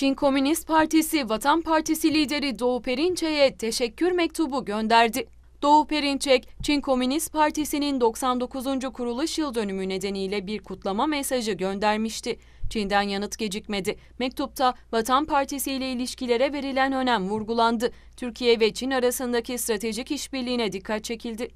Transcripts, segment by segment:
Çin Komünist Partisi Vatan Partisi lideri Doğu Perinçek'e teşekkür mektubu gönderdi. Doğu Perinçek, Çin Komünist Partisi'nin 99. kuruluş yıl dönümü nedeniyle bir kutlama mesajı göndermişti. Çin'den yanıt gecikmedi. Mektupta Vatan Partisi ile ilişkilere verilen önem vurgulandı. Türkiye ve Çin arasındaki stratejik işbirliğine dikkat çekildi.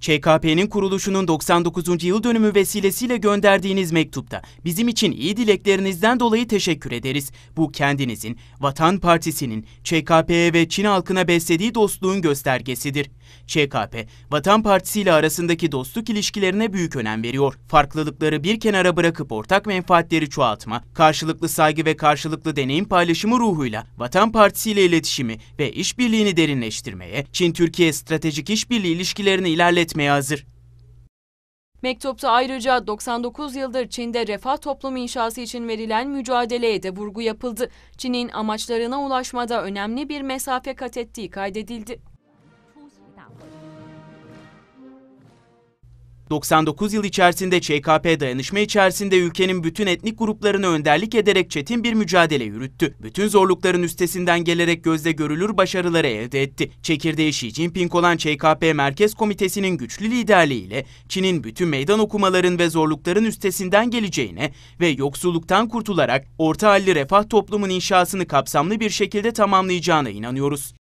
ÇKP'nin kuruluşunun 99. yıl dönümü vesilesiyle gönderdiğiniz mektupta bizim için iyi dileklerinizden dolayı teşekkür ederiz. Bu kendinizin, Vatan Partisi'nin, ÇKP'ye ve Çin halkına beslediği dostluğun göstergesidir. ÇKP, Vatan Partisi ile arasındaki dostluk ilişkilerine büyük önem veriyor. Farklılıkları bir kenara bırakıp ortak menfaatleri çoğaltma, karşılıklı saygı ve karşılıklı deneyim paylaşımı ruhuyla Vatan Partisi ile iletişimi ve işbirliğini derinleştirmeye, Çin-Türkiye stratejik işbirliği ilişkilerini ilerletmeye hazır. Mektupta ayrıca 99 yıldır Çin'de refah toplumu inşası için verilen mücadeleye de vurgu yapıldı. Çin'in amaçlarına ulaşmada önemli bir mesafe kat ettiği kaydedildi. 99 yıl içerisinde ÇKP dayanışma içerisinde ülkenin bütün etnik gruplarını önderlik ederek çetin bir mücadele yürüttü. Bütün zorlukların üstesinden gelerek gözle görülür başarıları elde etti. Çekirdeği Xi Jinping olan ÇKP Merkez Komitesi'nin güçlü liderliğiyle Çin'in bütün meydan okumaların ve zorlukların üstesinden geleceğine ve yoksulluktan kurtularak orta halli refah toplumun inşasını kapsamlı bir şekilde tamamlayacağına inanıyoruz.